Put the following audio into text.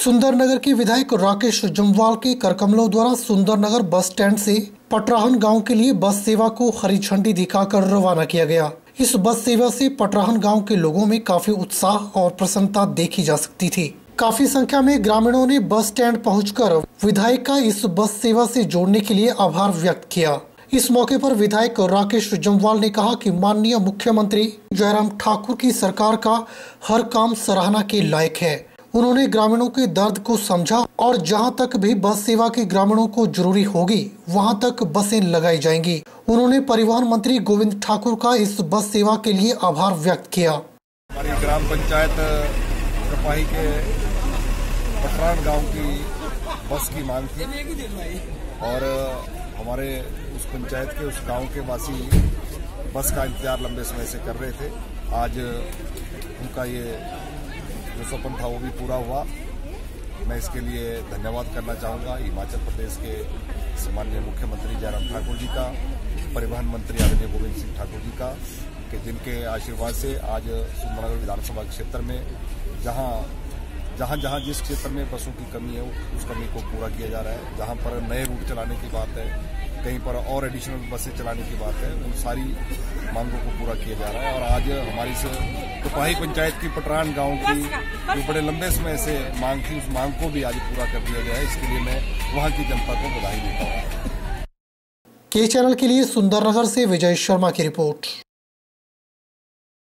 सुंदरनगर के विधायक राकेश जमवाल के करकमलों द्वारा सुंदरनगर बस स्टैंड से पटराहन गाँव के लिए बस सेवा को हरी झंडी दिखाकर रवाना किया गया। इस बस सेवा से पटराहन गाँव के लोगों में काफ़ी उत्साह और प्रसन्नता देखी जा सकती थी। काफ़ी संख्या में ग्रामीणों ने बस स्टैंड पहुंचकर विधायक का इस बस सेवा से जोड़ने के लिए आभार व्यक्त किया। इस मौके पर विधायक राकेश जमवाल ने कहा कि माननीय मुख्यमंत्री जयराम ठाकुर की सरकार का हर काम सराहना के लायक है। उन्होंने ग्रामीणों के दर्द को समझा और जहाँ तक भी बस सेवा के ग्रामीणों को ज़रूरी होगी, वहाँ तक बसें लगाई जाएँगी। उन्होंने परिवहन मंत्री गोविंद ठाकुर का इस बस सेवा के लिए आभार व्यक्त किया। हमारी ग्राम पंचायत, कपाही के गाँव की बस की मांग थी और हमारे उस पंचायत के, उस गाँव के वासी बस का इंतज़ार लंबे समय से कर रहे थे। आज उनका ये जो सपन था, वो भी पूरा हुआ। मैं इसके लिए धन्यवाद करना चाहूँगा हिमाचल प्रदेश के सम्माननीय मुख्यमंत्री जयराम ठाकुर जी का, परिवहन मंत्री आदरणीय गोविंद सिंह ठाकुर जी का, कि जिनके आशीर्वाद से आज सुंदरनगर विधानसभा क्षेत्र में जहाँ जहाँ जहाँ जिस क्षेत्र में बसों की कमी है, उस कमी को पूरा किया जा रहा है। जहाँ पर नए रूट चलाने की बात है कहीं पर और एडिशनल बसें चलाने की बात है। उन सारी मांगों को पूरा किया जा रहा है और आज हमारी से कपाही पंचायत की पटरान गाँव की जो बड़े लंबे समय से मांग थी उस मांग को भी आज पूरा कर दिया गया है। इसके लिए मैं वहाँ की जनता को बधाई देता हूँ। के चैनल के लिए सुंदरनगर से विजय शर्मा की रिपोर्ट।